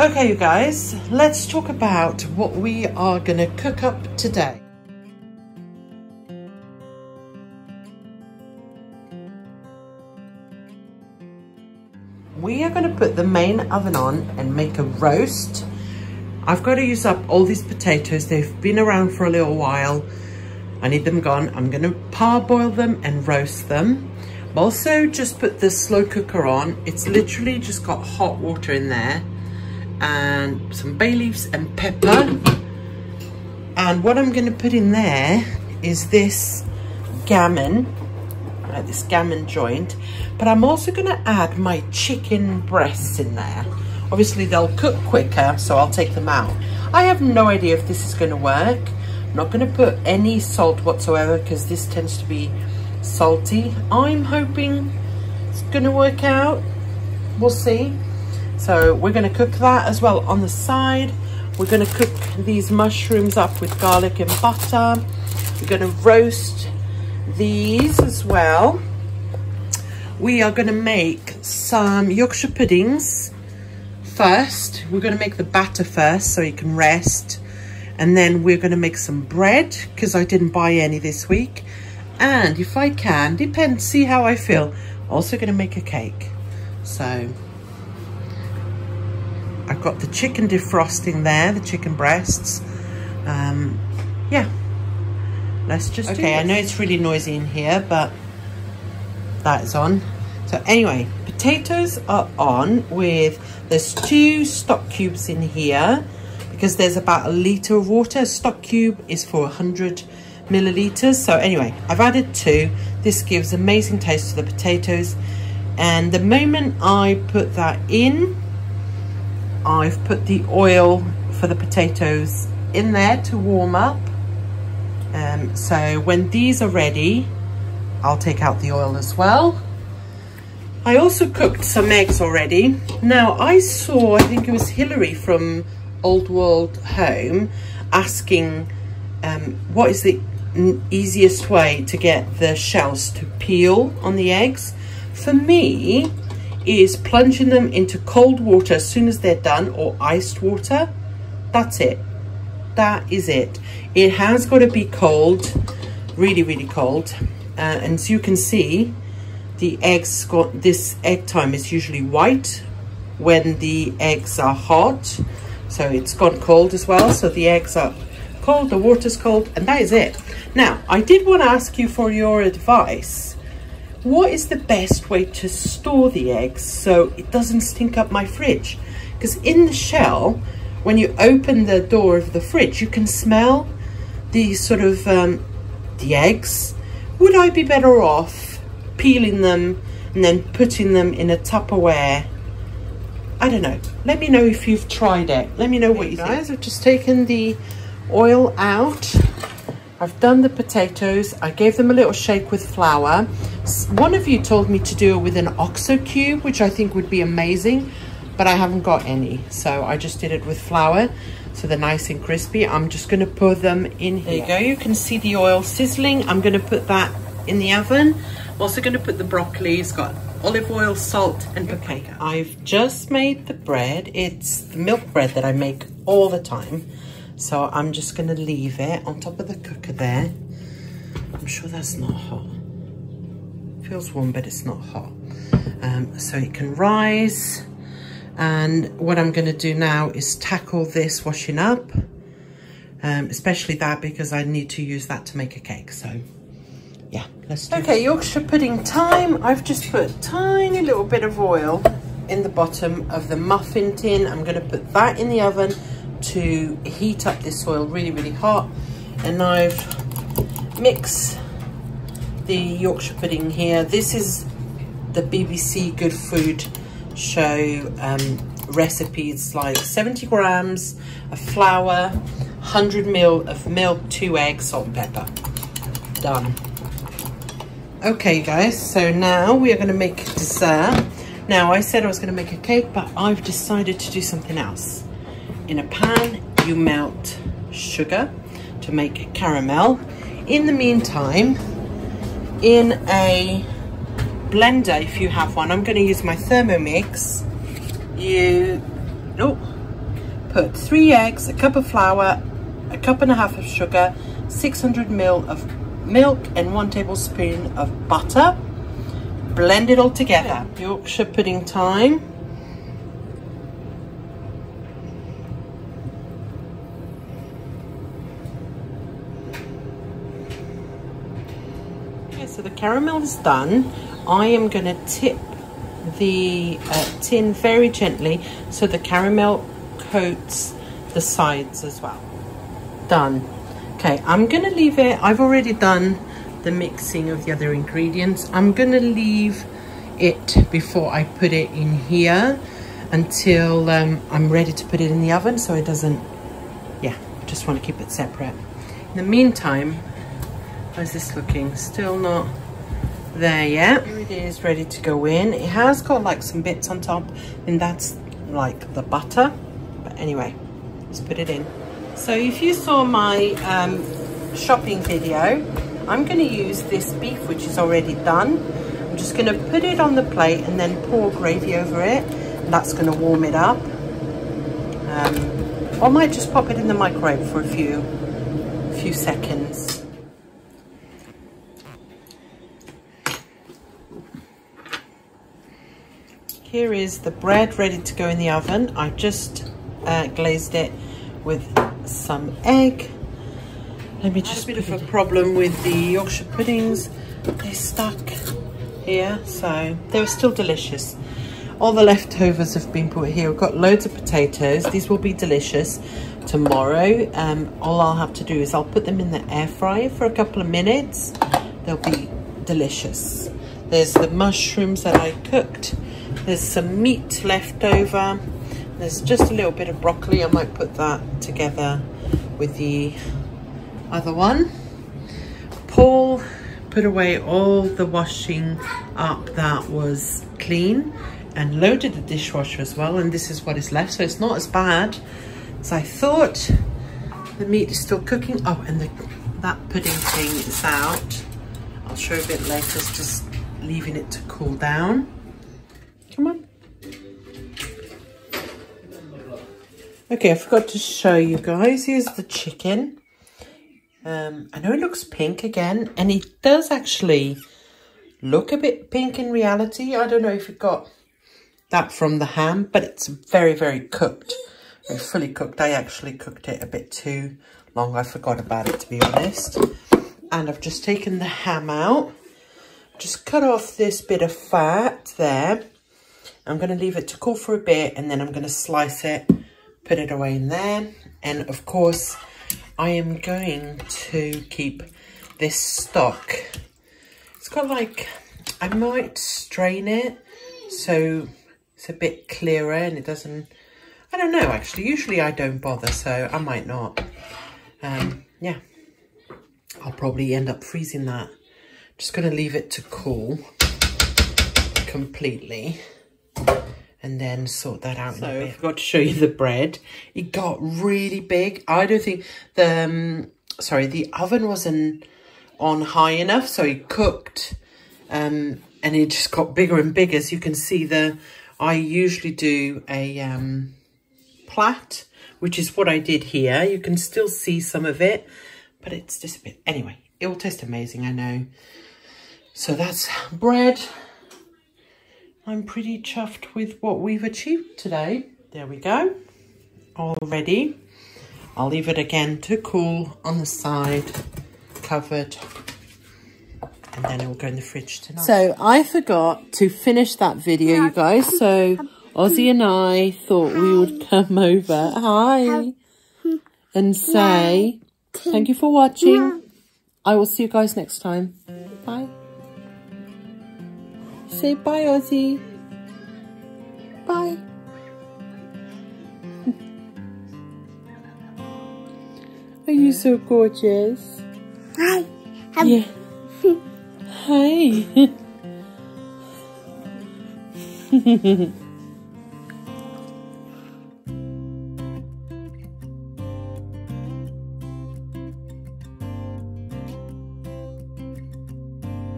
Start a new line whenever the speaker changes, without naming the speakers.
Okay, you guys, let's talk about what we are going to cook up today. We are going to put the main oven on and make a roast. I've got to use up all these potatoes. They've been around for a little while. I need them gone. I'm going to parboil them and roast them. Also, just put the slow cooker on. It's literally just got hot water in there and some bay leaves and pepper. And what I'm going to put in there is this gammon, uh, this gammon joint. But I'm also going to add my chicken breasts in there. Obviously, they'll cook quicker, so I'll take them out. I have no idea if this is going to work. I'm not going to put any salt whatsoever because this tends to be salty. I'm hoping it's going to work out. We'll see. So we're going to cook that as well on the side. We're going to cook these mushrooms up with garlic and butter. We're going to roast these as well. We are going to make some Yorkshire puddings first. We're going to make the batter first so you can rest. And then we're going to make some bread because I didn't buy any this week. And if I can, depends, see how I feel. Also going to make a cake. So I've got the chicken defrosting there, the chicken breasts. Um, yeah, let's just Okay, I know it's really noisy in here, but that is on. So anyway, potatoes are on with, there's two stock cubes in here because there's about a litre of water. A stock cube is for 100 milliliters. So anyway, I've added two. This gives amazing taste to the potatoes. And the moment I put that in, I've put the oil for the potatoes in there to warm up. Um, so when these are ready, I'll take out the oil as well. I also cooked some eggs already. Now I saw, I think it was Hillary from Old World Home asking um, what is the easiest way to get the shells to peel on the eggs. For me, is plunging them into cold water as soon as they're done or iced water. That's it. That is it. It has got to be cold, really, really cold. Uh, and as you can see, the eggs got, this egg time is usually white when the eggs are hot. So it's gone cold as well. So the eggs are cold, the water's cold, and that is it. Now, I did want to ask you for your advice what is the best way to store the eggs so it doesn't stink up my fridge? Because in the shell, when you open the door of the fridge, you can smell the sort of um, the eggs. Would I be better off peeling them and then putting them in a Tupperware? I don't know. Let me know if you've tried it. Let me know what you guys. think. I've just taken the oil out. I've done the potatoes. I gave them a little shake with flour. One of you told me to do it with an OXO cube, which I think would be amazing, but I haven't got any. So I just did it with flour, so they're nice and crispy. I'm just gonna put them in here. There you go, you can see the oil sizzling. I'm gonna put that in the oven. I'm also gonna put the broccoli. It's got olive oil, salt, and paprika. I've just made the bread. It's the milk bread that I make all the time. So I'm just gonna leave it on top of the cooker there. I'm sure that's not hot feels warm, but it's not hot. Um, so it can rise. And what I'm going to do now is tackle this washing up, um, especially that because I need to use that to make a cake. So yeah, let's do Okay, Yorkshire pudding time. I've just put a tiny little bit of oil in the bottom of the muffin tin. I'm going to put that in the oven to heat up this oil really, really hot. And I've mixed the Yorkshire pudding here. This is the BBC Good Food Show um, recipes like 70 grams of flour, 100 ml of milk, two eggs, salt and pepper. Done. Okay guys, so now we are going to make dessert. Now I said I was going to make a cake, but I've decided to do something else. In a pan, you melt sugar to make caramel. In the meantime, in a blender if you have one. I'm going to use my Thermomix. You, oh, put three eggs, a cup of flour, a cup and a half of sugar, 600 ml of milk and one tablespoon of butter. Blend it all together. Yorkshire pudding time. So the caramel is done. I am going to tip the uh, tin very gently so the caramel coats the sides as well. Done. Okay, I'm going to leave it. I've already done the mixing of the other ingredients. I'm going to leave it before I put it in here until um, I'm ready to put it in the oven so it doesn't, yeah, just want to keep it separate. In the meantime, how's this looking? Still not there yet. Here it is ready to go in. It has got like some bits on top and that's like the butter. But anyway, let's put it in. So if you saw my um, shopping video, I'm going to use this beef which is already done. I'm just going to put it on the plate and then pour gravy over it. And that's going to warm it up. Um, I might just pop it in the microwave for a few, few seconds. Here is the bread ready to go in the oven. I just uh, glazed it with some egg. Let me just a bit of a problem with the Yorkshire puddings. They stuck here, so they're still delicious. All the leftovers have been put here. We've got loads of potatoes. These will be delicious tomorrow. Um, all I'll have to do is I'll put them in the air fryer for a couple of minutes. They'll be delicious. There's the mushrooms that I cooked there's some meat left over. There's just a little bit of broccoli. I might put that together with the other one. Paul put away all the washing up that was clean and loaded the dishwasher as well. And this is what is left. So it's not as bad as I thought. The meat is still cooking. Oh, and the, that pudding thing is out. I'll show a bit later. It's just leaving it to cool down. Okay, I forgot to show you guys. Here's the chicken. Um, I know it looks pink again, and it does actually look a bit pink in reality. I don't know if it got that from the ham, but it's very, very cooked. Very fully cooked. I actually cooked it a bit too long. I forgot about it, to be honest. And I've just taken the ham out. Just cut off this bit of fat there. I'm going to leave it to cool for a bit and then I'm going to slice it, put it away in there. And of course, I am going to keep this stock. It's got like, I might strain it so it's a bit clearer and it doesn't, I don't know actually. Usually I don't bother, so I might not. Um, yeah, I'll probably end up freezing that. Just going to leave it to cool completely and then sort that out. So I forgot to show you the bread. It got really big. I don't think the um, sorry the oven wasn't on high enough, so it cooked, um, and it just got bigger and bigger. As you can see, the I usually do a um, plat, which is what I did here. You can still see some of it, but it's just a bit. Anyway, it will taste amazing, I know. So that's bread. I'm pretty chuffed with what we've achieved today. There we go, all ready. I'll leave it again to cool on the side, covered, and then it will go in the fridge tonight. So I forgot to finish that video, you guys. So Ozzy and I thought we would come over, hi, and say thank you for watching. I will see you guys next time. Say bye, Ozzy. Bye. Are you so gorgeous?
Hi.
Yeah. Hi.